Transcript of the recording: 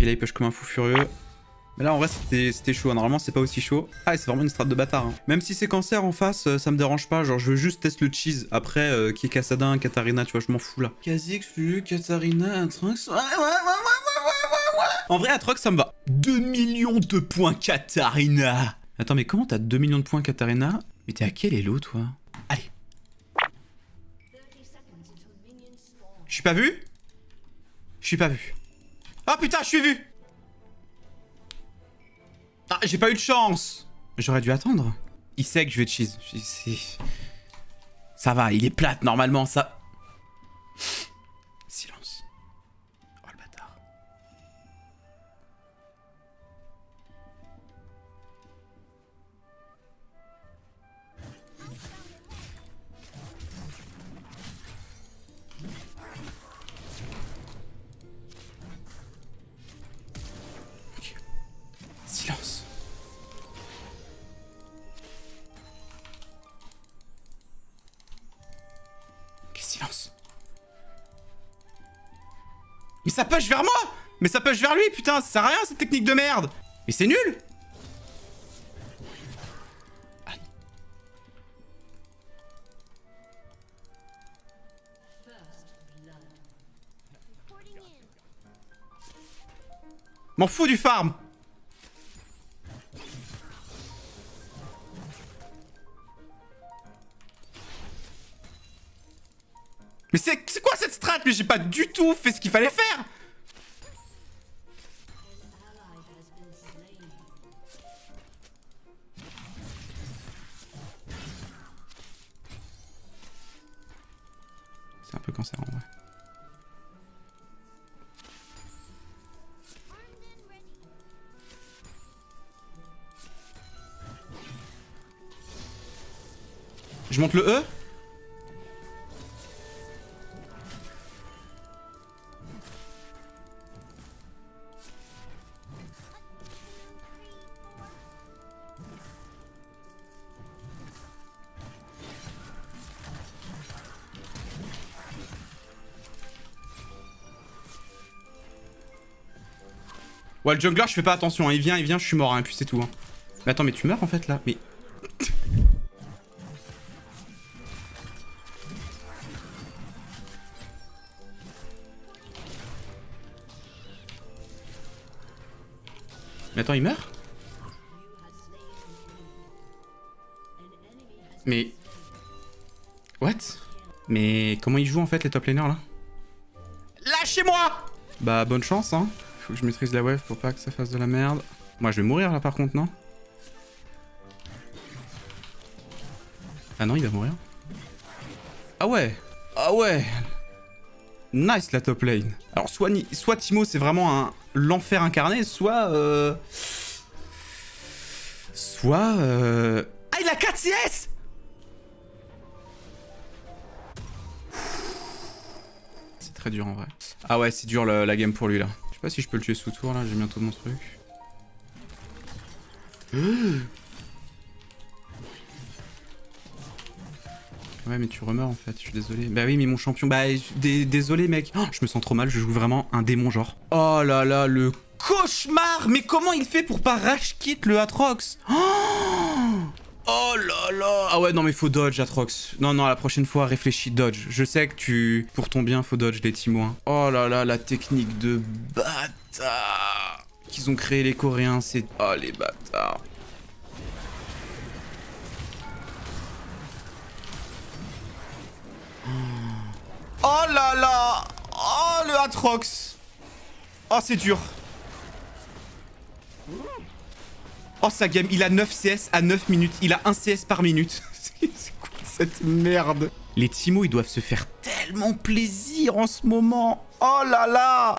Et là, il push comme un fou furieux. Mais là, en vrai, c'était chaud. Normalement, c'est pas aussi chaud. Ah, et c'est vraiment une strat de bâtard. hein. Même si c'est cancer en face, euh, ça me dérange pas. Genre, je veux juste tester le cheese. Après, euh, qui est Cassadin, Katarina, tu vois, je m'en fous là. Kha'Zix, Lulu, Katarina, Atrox. Ouais, ouais, ouais, ouais, ouais, ouais, ouais, ouais. En vrai, Atrox, ça me va. 2 millions de points, Katarina. Attends, mais comment t'as 2 millions de points, Katarina? Mais t'es à quel elo, toi? Allez. Je suis pas vu? Je suis pas vu. Ah putain, je suis vu Ah, j'ai pas eu de chance J'aurais dû attendre. Il sait que je vais cheese. Ça va, il est plate normalement, ça... Mais ça push vers moi! Mais ça push vers lui, putain, ça sert à rien cette technique de merde! Mais c'est nul. M'en fous du farm Mais c'est quoi cette strat? Mais j'ai pas du tout fait ce qu'il fallait faire! C'est un peu cancer en vrai. Je monte le E? Ouais, le jungler, je fais pas attention. hein. Il vient, il vient, je suis mort, hein, et puis c'est tout. hein. Mais attends, mais tu meurs en fait là Mais. Mais attends, il meurt? Mais. What? Mais comment ils jouent en fait les top laners là? Lâchez-moi Bah bonne chance hein. Faut que je maîtrise la wave pour pas que ça fasse de la merde. Moi je vais mourir là par contre non Ah non il va mourir. Ah ouais Ah ouais Nice la top lane. Alors soit, Ni- soit Timo c'est vraiment un l'enfer incarné, soit... Euh... Soit... Euh... Ah il a 4 CS C'est très dur en vrai. Ah ouais c'est dur le- la game pour lui là. Je sais pas si je peux le tuer sous tour là, j'ai bientôt mon truc. Ouais mais tu remeurs en fait, je suis désolé. Bah oui mais mon champion, bah dé- désolé mec. Oh, je me sens trop mal, je joue vraiment un démon genre. Oh là là, le cauchemar Mais comment il fait pour pas rage kit le Atrox? Oh, oh là là Ah ouais non mais faut dodge Atrox. Non non la prochaine fois réfléchis dodge. Je sais que tu... Pour ton bien faut dodge les Timo. hein. Oh là là la technique de bâtard qu'ils ont créé les Coréens c'est... Oh les bâtards. Oh là là Oh le Atrox Oh c'est dur Oh sa game, il a 9 CS à 9 minutes, il a 1 CS par minute. C'est quoi cette merde? Les Timo ils doivent se faire tellement plaisir en ce moment. Oh là là